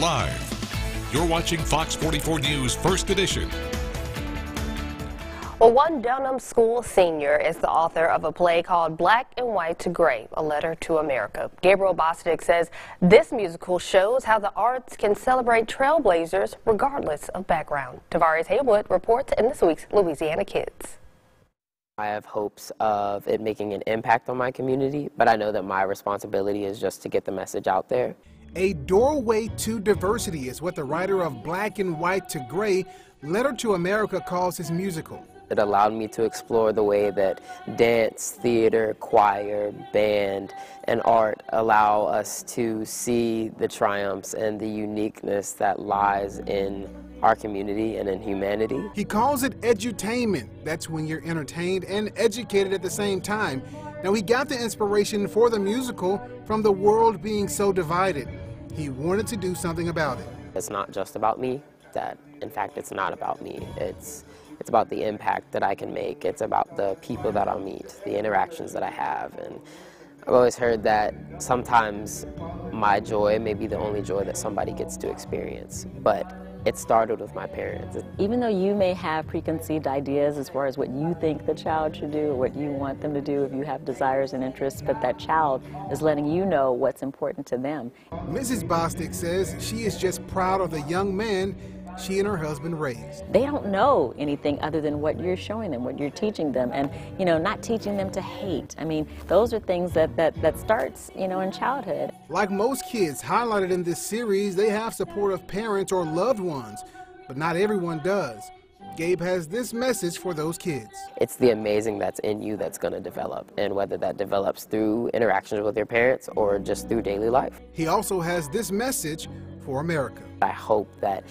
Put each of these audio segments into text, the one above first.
live. You're watching Fox 44 News First Edition. Well, one Dunham School senior is the author of a play called Black and White to Gray, A Letter to America. Gabriel Bostic says this musical shows how the arts can celebrate trailblazers regardless of background. Tavares Haywood reports in this week's Louisiana Kids. I have hopes of it making an impact on my community, but I know that my responsibility is just to get the message out there. A doorway to diversity is what the writer of Black and White to Gray, Letter to America calls his musical. It allowed me to explore the way that dance, theater, choir, band, and art allow us to see the triumphs and the uniqueness that lies in our community and in humanity. He calls it edutainment. That's when you're entertained and educated at the same time. Now, he got the inspiration for the musical from the world being so divided. He wanted to do something about it. It's not just about me, that in fact it's not about me. It's it's about the impact that I can make. It's about the people that I'll meet, the interactions that I have. And I've always heard that sometimes my joy may be the only joy that somebody gets to experience. But it started with my parents. Even though you may have preconceived ideas as far as what you think the child should do or what you want them to do if you have desires and interests, but that child is letting you know what's important to them. Mrs. Bostic says she is just proud of the young man she and her husband raised. They don't know anything other than what you're showing them, what you're teaching them, and you know, not teaching them to hate. I mean, those are things that that that starts, you know, in childhood. Like most kids highlighted in this series, they have supportive parents or loved ones, but not everyone does. Gabe has this message for those kids. It's the amazing that's in you that's going to develop, and whether that develops through interactions with your parents or just through daily life. He also has this message for America. I hope that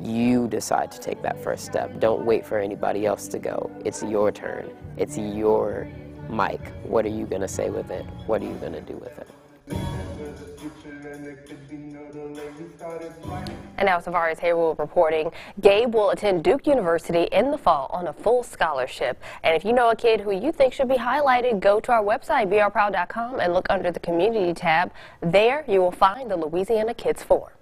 you decide to take that first step. Don't wait for anybody else to go. It's your turn. It's your mic. What are you going to say with it? What are you going to do with it? And now Tavares Haywood reporting. Gabe will attend Duke University in the fall on a full scholarship. And if you know a kid who you think should be highlighted, go to our website, brproud.com, and look under the community tab. There you will find the Louisiana Kids 4.